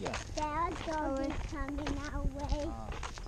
Yeah. dog are coming our way. Uh.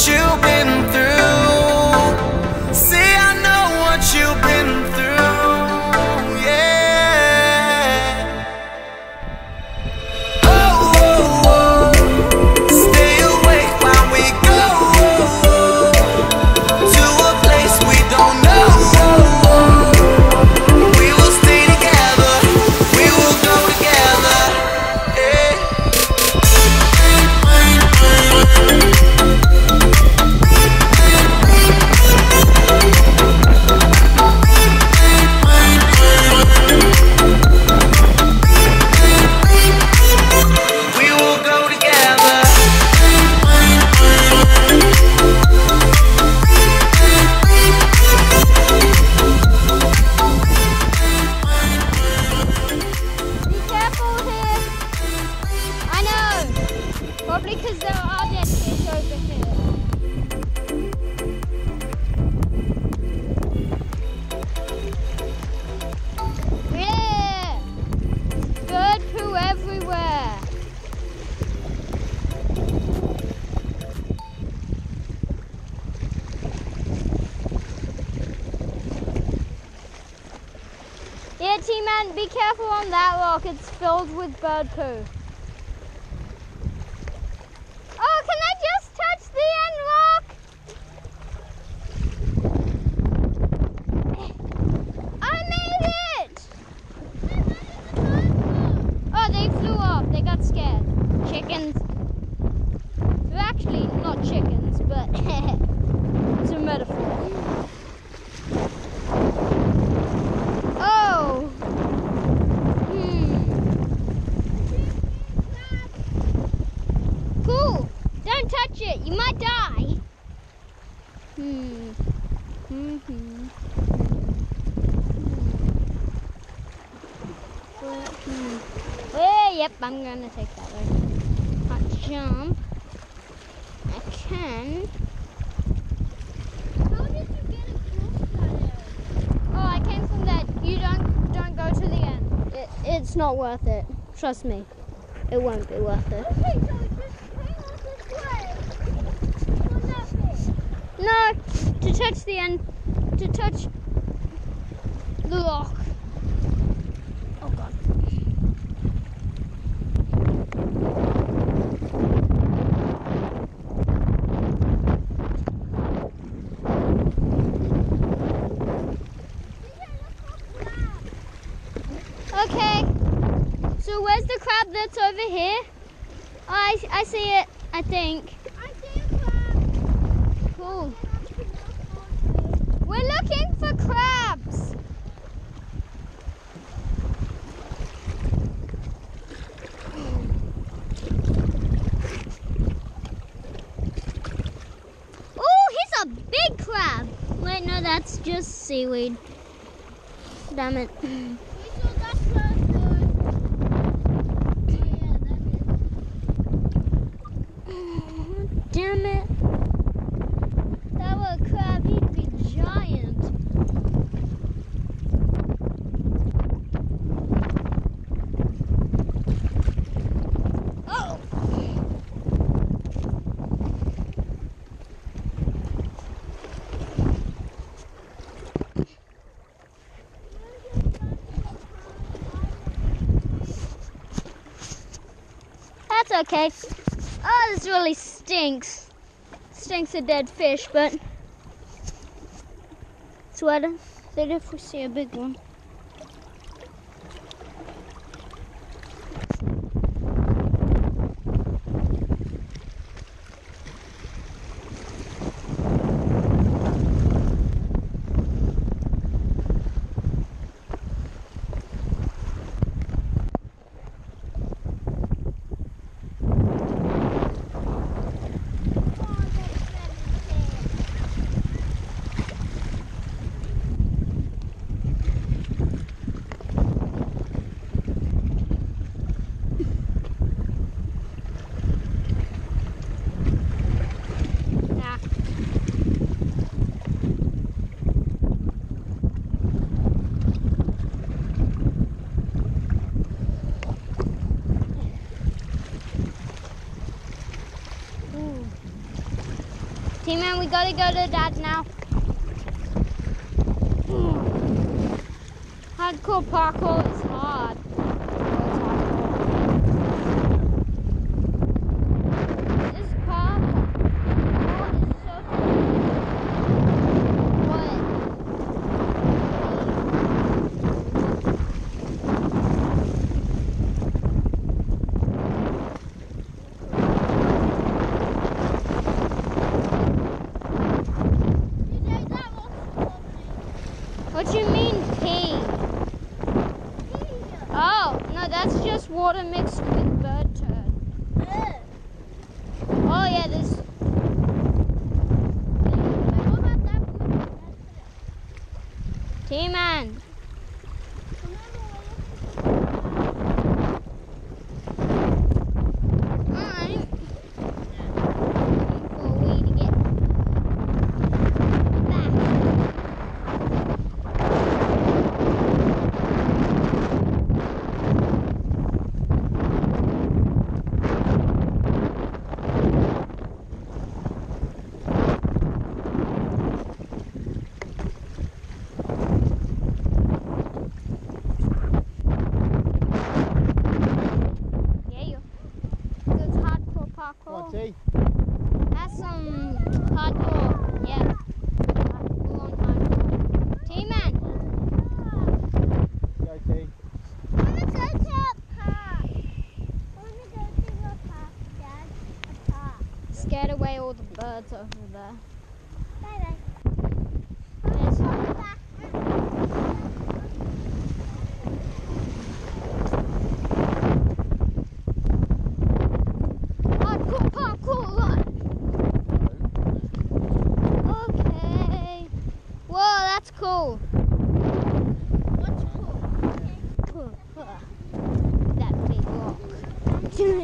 what you've been through. careful on that rock, it's filled with bird poo. I'm gonna take that one. Not jump. I can. How did you get it that edge? Oh, I came from that. You don't don't go to the end. It, it's not worth it. Trust me. It won't be worth it. Okay, so no, to touch the end, to touch the lock. I, I see it, I think. I see a crab. Cool. We're looking for crabs. Oh, he's a big crab. Wait, no, that's just seaweed. Damn it. We saw that first one. Oh yeah, that is. Damn it. That was a crab, he'd be giant. Oh! That's okay. Oh, this really stinks. Stinks of dead fish, but it's what it if we see a big one. We gotta go to Dad now. Ooh. Hardcore parkour is hard. Oh, it's hardcore. This parkour is so What? You know that was What do you mean pee? Oh, no, that's just water mixed with bird turd. Oh yeah, this. T-Man. Alright. Dad,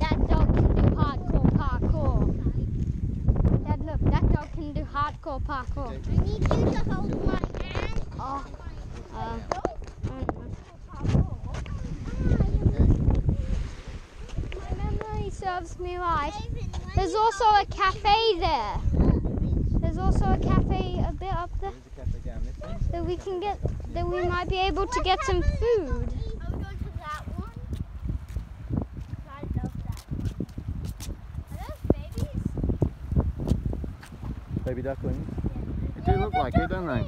that dog can do hardcore parkour. Dad, look, that dog can do hardcore parkour. I need you to hold my hand. Oh, uh, serves me right. There's also a cafe there. There's also a cafe a bit up there that we can get, that we might be able to get some food. Baby ducklings? They do look like it, don't they?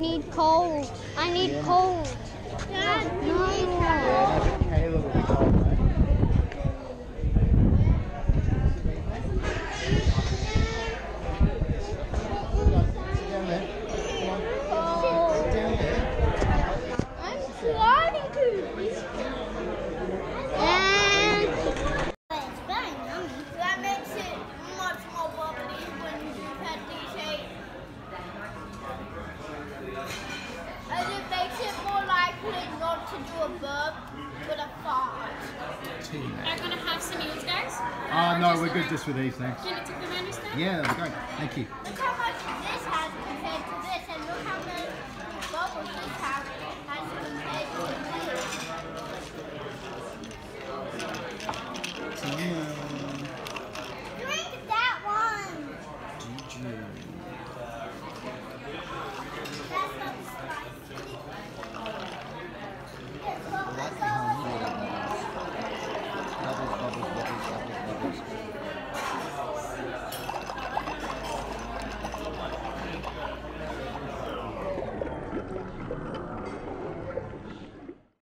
need coal. I need coal. Oh, no, we're good just with these, thanks. Yeah, that's great. Thank you.